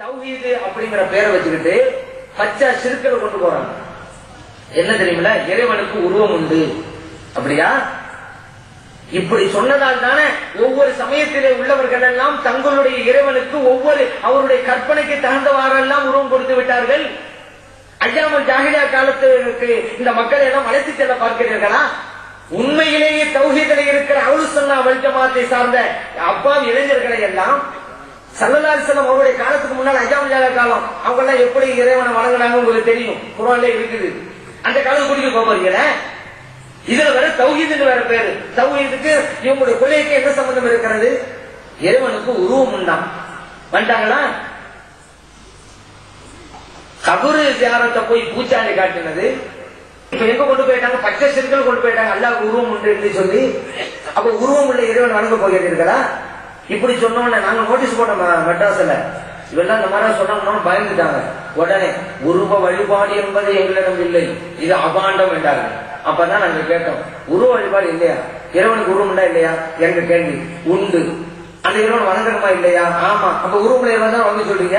தௌஹீது அப்படிங்கிற பேரை வச்சுக்கிட்டு பச்சை சிறுக்களை கொண்டு போறாங்க. என்ன தெரியுமில இறைவனுக்கு உருவம் உண்டு. அப்படியா? இப்படி சொன்னதால் தானே ஒவ்வொரு சமயத்திலே உள்ளவர்கள் எல்லாம் தங்களுடைய இறைவனுக்கு ஒவ்வொரு அவருடைய கற்பனைக்கு தகுந்தவாறெல்லாம் உருவம் கொடுத்து விட்டார்கள். அஜாமல் ஜாகிலியா காலத்துக்கு இந்த மக்களை எல்லாம் அழைத்து செல்ல பார்க்கிறீர்களா? உண்மையிலேயே தௌஹீதில் இருக்கிற அவுலுசல்லா வல்ஜமாத்தை சார்ந்த அப்பா இளைஞர்களை எல்லாம் சல்லல்லாஹு அவருடைய காலத்துக்கு முன்னால் ஐயாமல் காலம். அவங்க எல்லாம் எப்படி இறைவனை வணங்கினாங்க உங்களுக்கு தெரியும். குரான்ல இருக்குது. அந்த காலம் குடிக்க போறீங்களே இதுல வேற தௌஹீதுன்னு வேற பேரு. தௌஹீதுக்கு இவங்களுடைய கொள்கைக்கு என்ன சம்பந்தம் இருக்கிறது? இறைவனுக்கு உருவம் உண்டாம் வந்துட்டாங்களா? கபரு தியானத்தை போய் பூச்சாண்டி காட்டினது. இப்ப எங்க கொண்டு போயிட்டாங்க? பச்சை சிறுகள் கொண்டு போயிட்டாங்க. அல்லாவுக்கு உருவம் உண்டு என்று சொல்லி. அப்ப உருவம் உள்ள இறைவன் வணங்க போகிறீர்களா? இப்படி சொன்னோம்ல நாங்க நோட்டீஸ் போட்டோம் மெட்ராஸ்ல. இவெல்லாம் இந்த மாதிரி சொன்னோம்னா பயந்துட்டாங்க. உடனே உருவ வழிபாடு என்பது எங்களிடம் இல்லை. இது அபாண்டம் என்றார்கள் அப்பதான் நாங்க கேட்டோம் உருவ வழிபாடு இல்லையா? இறைவனுக்கு உருவம் உண்டா இல்லையா? எங்க கேள்வி உண்டு. அந்த இறைவன் வணங்கணுமா இல்லையா? ஆமா. அப்ப உருவ இறைவன் தான் வந்து சொல்றீங்க?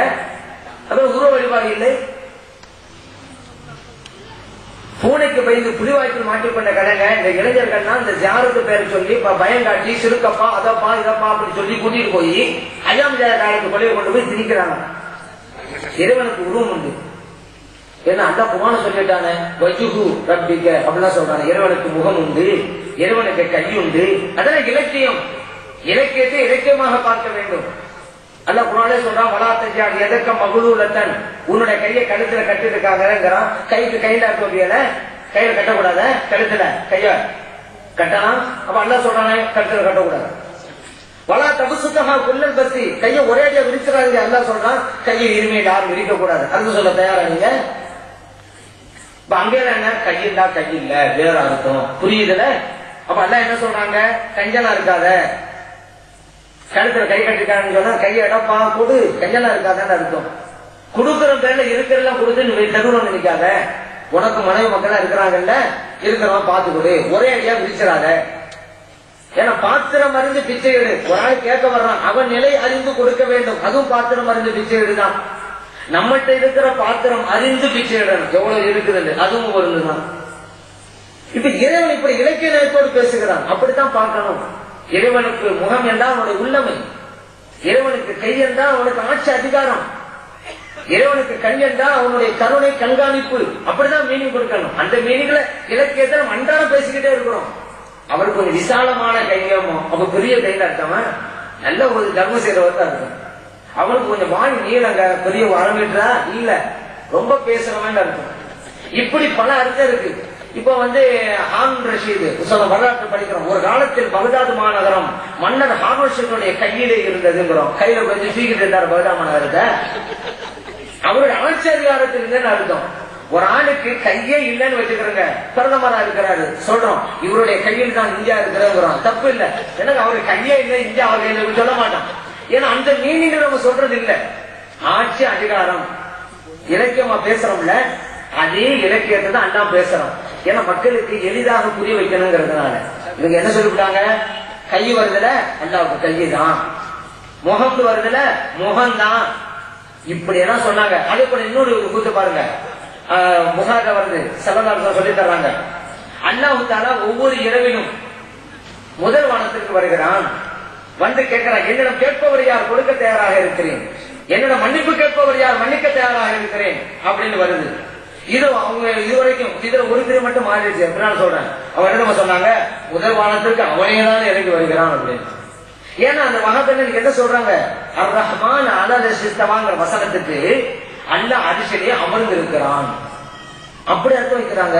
அப்புறம் உருவ வழிபாடு இல்லை. பூனைக்கு பயந்து புலிவாய்ப்பில் மாட்டிக்கொண்ட கடைங்க இந்த இளைஞர்கள்னா இந்த ஜாருக்கு பேர் சொல்லி பயம் காட்டி சிறுக்கப்பா அதப்பா இதப்பா அப்படின்னு சொல்லி கூட்டிட்டு போய் அஜாம் ஜாய காலத்து கொலையை கொண்டு போய் திணிக்கிறாங்க இறைவனுக்கு உருவம் உண்டு. ஏன்னா அந்த குமான சொல்லிட்டானே வஜுகு ரப்பிக்க அப்படிலாம் சொல்றாங்க. இறைவனுக்கு முகம் உண்டு இறைவனுக்கு கை உண்டு. அதெல்லாம் இலக்கியம். இலக்கியத்தை இலக்கியமாக பார்க்க வேண்டும். அல்ல குரானே சொல்றான் வளாத்தஜா எதற்க மகுலூலத்தன். உன்னுடைய கையை கழுத்துல கட்டிருக்காங்கிறான் கைக்கு கையில இருக்கல கையில கட்டக்கூடாத? கழுத்துல. கைய கட்டலாம். அப்ப அல்ல சொல்றானே கழுத்துல கட்டக்கூடாது. வலா தபசுத்தகா குள்ளல் பத்தி கையை ஒரே அடியா விரிச்சிடாதீங்க அல்ல சொல்றான். கையை இருமையை யாரும் விரிக்க கூடாது அது சொல்ல தயாரா நீங்க? இப்ப அங்க என்ன? கையில்லா கையில் வேற அர்த்தம். புரியுதுல? அப்ப அல்ல என்ன சொல்றாங்க? கஞ்சனா இருக்காத. கழுத்துல கை கட்டிருக்காங்கன்னு சொன்னா கையை இடப்பா கொடு. கையெல்லாம் இருக்காதான்னு அர்த்தம். கொடுக்கிற பேர்ல இருக்கிறதெல்லாம் கொடுத்து நீ தெருவில் நினைக்காத உனக்கு மனைவி மக்கள் இருக்கிறாங்கல்ல இருக்கிறவன் பார்த்து கொடு. ஒரே அடியா பிரிச்சிடாத ஏன்னா பாத்திரம் அறிந்து பிச்சை எடு. ஒரு ஆள் கேட்க வர்றான் அவன் நிலை அறிந்து கொடுக்க வேண்டும். அதுவும் பாத்திரம் அறிந்து பிச்சை எடுதான். நம்மகிட்ட இருக்கிற பாத்திரம் அறிந்து பிச்சை இடணும் எவ்வளவு இருக்குது அதுவும் ஒருதான் இப்ப இறைவன் இப்படி இலக்கிய நேரத்தோடு பேசுகிறான். அப்படித்தான் பார்க்கணும். இறைவனுக்கு முகம் என்றால் அவனுடைய உள்ளமை. இறைவனுக்கு கை என்றால் அவனுக்கு ஆட்சி அதிகாரம். இறைவனுக்கு கண் என்றால் அவனுடைய கருணை கண்காணிப்பு. அப்படிதான் மீனிங் கொடுக்கணும். அந்த மீனிங்ல இலக்கியத்தை நம்ம அன்றாடம் பேசிக்கிட்டே இருக்கிறோம். அவருக்கு கொஞ்சம் விசாலமான கையமோ அவங்க பெரிய கையில இருக்கவன் நல்ல ஒரு தர்ம செய்யறவர் தான் இருக்கும். அவனுக்கு கொஞ்சம் வாய் நீளங்க பெரிய வரமிட்டா இல்ல. ரொம்ப பேசுறவன் இருக்கும் இப்படி பல அர்த்தம் இருக்கு. இப்ப வந்து ஹான் ரஷீது வரலாற்று படிக்கிறோம். ஒரு காலத்தில் பகதாது மாநகரம் மன்னர் ஹான் ரஷீதுடைய கையிலே இருந்ததுங்கிறோம். கையில கொஞ்சம் தூக்கிட்டு இருந்தார் பகதா மாநகரத்தை. அவருடைய ஆட்சி அதிகாரத்தில் இருந்தேன்னு அர்த்தம்? ஒரு ஆளுக்கு கையே இல்லைன்னு வச்சுக்கிறோங்க. பிரதமரா இருக்கிறாரு. சொல்றோம். இவருடைய கையில் தான் இந்தியா இருக்கிறோம் தப்பு இல்ல. எனக்கு அவருக்கு கையே இல்லை இந்தியா அவர் இல்லை சொல்ல மாட்டான். ஏன்னா அந்த மீனிங் நம்ம சொல்றது இல்ல. ஆட்சி அதிகாரம். இலக்கியமா பேசுறோம்ல அதே இலக்கியத்தை தான் அண்ணா பேசுறோம். ஏன்னா மக்களுக்கு எளிதாக புரிய வைக்கணுங்கிறதுனால. இவங்க என்ன சொல்லிவிட்டாங்க? கை வருதுல அல்லாவுக்கு கையை தான் முகம் வருதுல முகம்தான். இப்படி எல்லாம் சொன்னாங்க. அதே போல இன்னொரு கூத்து பாருங்க. முகாக வருது. செல்லதாரர் சொல்லி தர்றாங்க. அல்லாஹு தாலா ஒவ்வொரு இரவிலும் முதல் வானத்திற்கு வருகிறான். வந்து கேட்கிறான் என்னிடம் கேட்பவர் யார்? கொடுக்க தயாராக இருக்கிறேன். என்னிடம் மன்னிப்பு கேட்பவர் யார்? மன்னிக்க தயாராக இருக்கிறேன். அப்படின்னு வருது. இது அவங்க இதுவரைக்கும் இதுல ஒரு பிரிவு மட்டும் மாறிடுச்சு. அப்படின்னு சொல்றேன். அவங்க என்ன சொன்னாங்க? முதல் வானத்திற்கு அவனே தான் இறங்கி வருகிறான் அப்படின்னு. ஏன்னா அந்த மகப்பெண்ணுக்கு என்ன சொல்றாங்க? அர் ரஹ்மான் அலல சிஸ்தவாங்கிற வசனத்துக்கு அல்ல அரிசிலே அமர்ந்து இருக்கிறான் அப்படி அர்த்தம் வைக்கிறாங்க.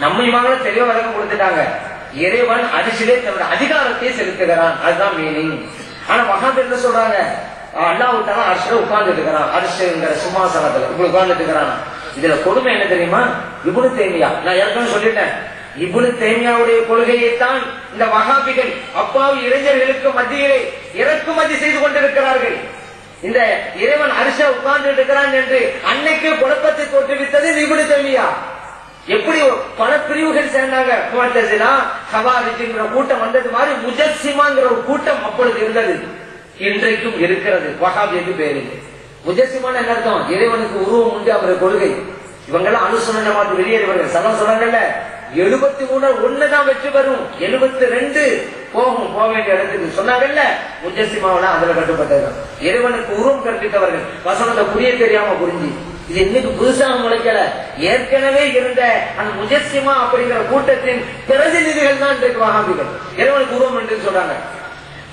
நம்ம இவங்கள தெளிவா விளக்கம் கொடுத்துட்டாங்க. இறைவன் அரிசிலே தன்னோட அதிகாரத்தை செலுத்துகிறான். அதுதான் மீனிங் ஆனா மகாபெண் என்ன சொல்றாங்க? அல்லாவுக்கான தாலா அரிசில உட்கார்ந்துட்டு இருக்கிறான். அரிசிங்கிற சிம்மாசனத்துல இப்படி உட்கார்ந்துட்டு இருக்கிறான். இதுல கொடுமை என்ன தெரியுமா? இபுனு தேமியா. நான் ஏற்கனவே சொல்லிட்டேன். இபுனு தேமியாவுடைய கொள்கையைத்தான் இந்த வகாபிகள் அப்பாவி இளைஞர்களுக்கு மத்தியிலே இறக்குமதி செய்து கொண்டிருக்கிறார்கள். இந்த இறைவன் அரிச உட்கார்ந்து இருக்கிறான் என்று அன்னைக்கு குழப்பத்தை தோற்றுவித்தது நிபுணி தேமியா. எப்படி பல பிரிவுகள் சேர்ந்தாங்க? முஅத்தசிலா ஹவாரிஜிங்கிற கூட்டம் வந்தது மாதிரி முஜஸ்ஸிமாங்கிற ஒரு கூட்டம் அப்பொழுது இருந்தது. இன்றைக்கும் இருக்கிறது. வஹாபியத்து பேரு முஜசிமான என்ன அர்த்தம்? இறைவனுக்கு உருவம் உண்டு அவருடைய கொள்கை. இவங்கெல்லாம் அனுசரணை மாதிரி வெளியேறுவார்கள். சதம் சொல்றாங்கல்ல எழுபத்தி மூணு ஒண்ணுதான் வெற்றி பெறும். எழுபத்தி ரெண்டு போகும் போக வேண்டிய இடத்துக்கு. சொன்னாங்கல்ல முஜசிமாவெல்லாம் அதுல கட்டுப்பட்டது இறைவனுக்கு உருவம் கற்பித்தவர்கள். வசனத்தை புரிய தெரியாம புரிஞ்சு. இது இன்னைக்கு புதுசா முளைக்கல. ஏற்கனவே இருந்த அந்த முஜஸ்ஸிமா அப்படிங்கிற கூட்டத்தின் பிரதிநிதிகள் தான் இன்றைக்கு வகாபிகள் இறைவனுக்கு உருவம் என்று சொல்றாங்க.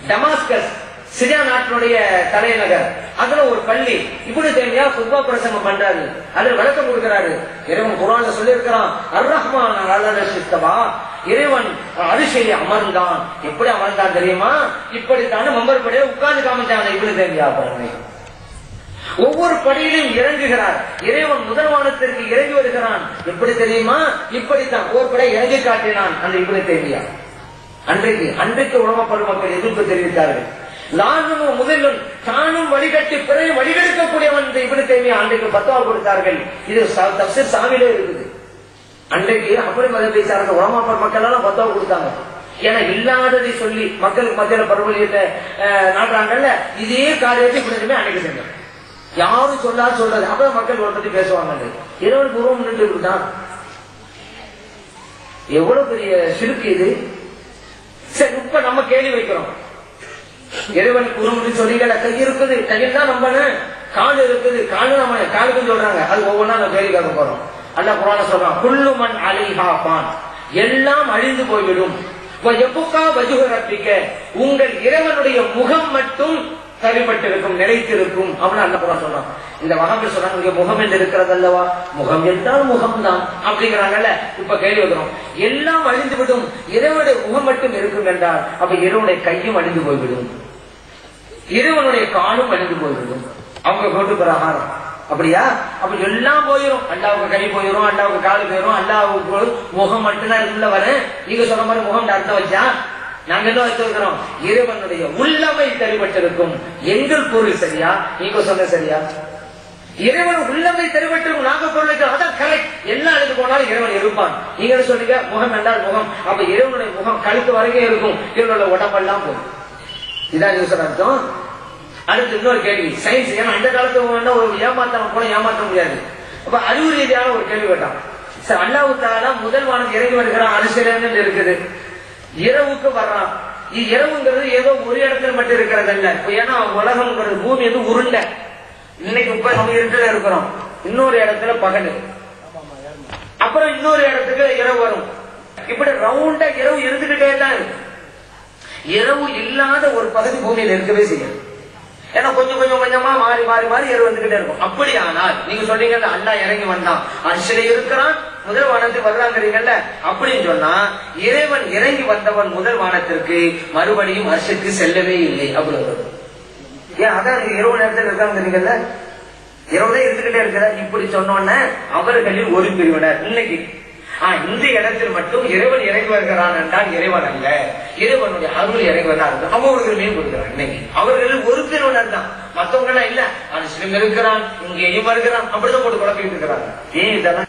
டமாஸ்கஸ் சிரியா நாட்டினுடைய தலைநகர். அதுல ஒரு பள்ளி. இப்படி தேவையா சுப்பா பிரசங்கம் பண்றாரு. அதுல விளக்கம் கொடுக்கிறாரு. இறைவன் குரான் சொல்லி இருக்கிறான் அர் ரஹ்மான் அலரசித்தவா இறைவன் அரிசியை அமர்ந்தான். எப்படி அமர்ந்தான் தெரியுமா? இப்படித்தான மம்பர் உட்கார்ந்து காமிச்சாங்க இப்படி தேவையா பாருங்க ஒவ்வொரு படியிலும் இறங்குகிறார். இறைவன் முதல் வானத்திற்கு இறங்கி வருகிறான். எப்படி தெரியுமா? இப்படித்தான். ஓர் படை இறங்கி காட்டினான் அந்த இப்படி தெரியா அன்றைக்கு அன்றைக்கு உலக மக்கள் எதிர்ப்பு தெரிவித்தார்கள். லானும் முதலும் தானும் வழிகட்டி பிறகு வழிகெடுக்கக்கூடியவன் இந்த இப்படி தேவையா அன்றைக்கு பத்துவா கொடுத்தார்கள். இது ச- தப்சீர் சாவிலே இருக்குது. அன்றைக்கு அப்படி மதத்தை சார்ந்த உலமாப்பர் மக்கள் எல்லாம் பத்துவா கொடுத்தாங்க. ஏன்னா இல்லாததை சொல்லி மக்களுக்கு மத்தியில பரவலியத்தை நாடுறாங்கல்ல இதே காரியத்தை இப்படி அன்னைக்கு செஞ்சாங்க யாரும் சொல்லாது சொல்றது அப்பதான் மக்கள் இவரை பத்தி பேசுவாங்க. இறைவன் பூர்வம் நின்று இருக்குதான். எவ்வளவு பெரிய சிறுக்கு இது? சரி இப்ப நம்ம கேள்வி வைக்கிறோம். இறைவன் குருமுடி சொல்லிகளை கை இருக்குது. கையில் தான் நம்பன கால் இருக்குது. காலு நம்ம காலுக்கு சொல்றாங்க. அது ஒவ்வொன்றா நம்ம கேள்வி கேட்க போறோம். அல்ல புராண சொல்றான் குள்ளுமன் அலிஹா பான் எல்லாம் அழிந்து போய்விடும். உங்கள் இறைவனுடைய முகம் மட்டும் சரிபட்டிருக்கும் நிலைத்திருக்கும். அப்படின்னு அல்ல குரான் சொல்றான். இந்த வகங்கள் சொல்றாங்க இங்க முகம் என்று இருக்கிறது அல்லவா? முகம் என்றால் முகம் தான் அப்படிங்கிறாங்கல்ல. இப்ப கேள்வி வைக்கிறோம் எல்லாம் அழிந்து விடும் இறைவனுடைய முகம் மட்டும் இருக்கும் என்றால் அப்ப இறைவனுடைய கையும் அழிந்து போய்விடும். இறைவனுடைய காலும் அழிந்து போயிருக்கும் அவங்க போட்டு பிரகாரம். அப்படியா? அப்ப எல்லாம் போயிடும் அல்லாவுக்கு கை போயிடும் அல்லாவுக்கு காலு போயிடும் அல்லாவுக்கு முகம் மட்டும்தான் இதுல வரேன் நீங்க சொன்ன மாதிரி முகம் அர்த்தம் வச்சா? நாங்க என்ன வச்சிருக்கிறோம் இறைவனுடைய உள்ளமை தெரிபட்டிருக்கும் எங்கள் பொருள் சரியா? நீங்க சொன்ன சரியா? இறைவன் உள்ளமை தெரிவிட்டிருக்கும் நாங்க பொருளுக்கு அதான் கரெக்ட் எல்லா அழுது போனாலும் இறைவன் இருப்பான். நீங்க சொல்லுங்க முகம் என்றால் முகம். அப்ப இறைவனுடைய முகம் கழுத்து வரைக்கும் இருக்கும். இவனோட உடம்பெல்லாம் போகும். இதான் நீங்க சொன்ன அர்த்தம். அடுத்து இன்னொரு கேள்வி. சயின்ஸ் ஏன்னா அந்த காலத்து வேணா ஒரு ஏமாத்தம் கூட ஏமாற்ற முடியாது. அப்ப அறிவு ரீதியான ஒரு கேள்வி கேட்டான். சார் அல்லாஹு தாலா முதல் வானம் இறங்கி வருகிறான் அரசியல் இருக்குது. இரவுக்கு வர்றான். இரவுங்கிறது ஏதோ ஒரு இடத்துல மட்டும் இருக்கிறது அல்ல ஏன்னா உலகம்ங்கிறது பூமி வந்து உருண்டை. இன்னைக்கு இப்ப நம்ம இருட்டுல இருக்கிறோம். இன்னொரு இடத்துல பகல். அப்புறம் இன்னொரு இடத்துக்கு இரவு வரும். இப்படி ரவுண்டா இரவு இருந்துகிட்டே தான் இரவு இல்லாத ஒரு பகுதி பூமியில இருக்கவே செய்யும் ஏன்னா கொஞ்சம் கொஞ்சம் கொஞ்சமா மாறி மாறி மாறி இரவு வந்துகிட்டே இருக்கும். அப்படி ஆனால் நீங்க சொல்றீங்கல்ல அண்ணா இறங்கி வந்தான் அரிசில இருக்கிறான் முதல் வானத்துக்கு வர்றாங்கிறீங்கல்ல அப்படின்னு சொன்னா இறைவன் இறங்கி வந்தவன் முதல் வானத்திற்கு மறுபடியும் அரிசிக்கு செல்லவே இல்லை அப்படின்னு ஏன் அதான் இரவு நேரத்தில் இருக்காங்கிறீங்கல்ல? இரவுதான் இருந்துகிட்டே இருக்கிறதா இப்படி சொன்னோன்ன அவர்களில் ஒரு பிரிவினர். இன்னைக்கு ஆஹ் இந்த இடத்தில் மட்டும் இறைவன் இறங்கி வருகிறான் என்றால் இறைவன் அல்ல. இறைவனுடைய அருள் இறங்கி வர்றாங்க அவர்கள் கொடுக்கிறான் இன்னைக்கு அவர்கள் ஒரு பிரிவினர் தான். மத்தவங்க எல்லாம் இல்ல. முஸ்லிம் இருக்கிறான் இங்கேயும் வருகிறான். அப்படிதான் போட்டு குழப்பிட்டு இருக்கிறாங்க. ஏன் இதெல்லாம்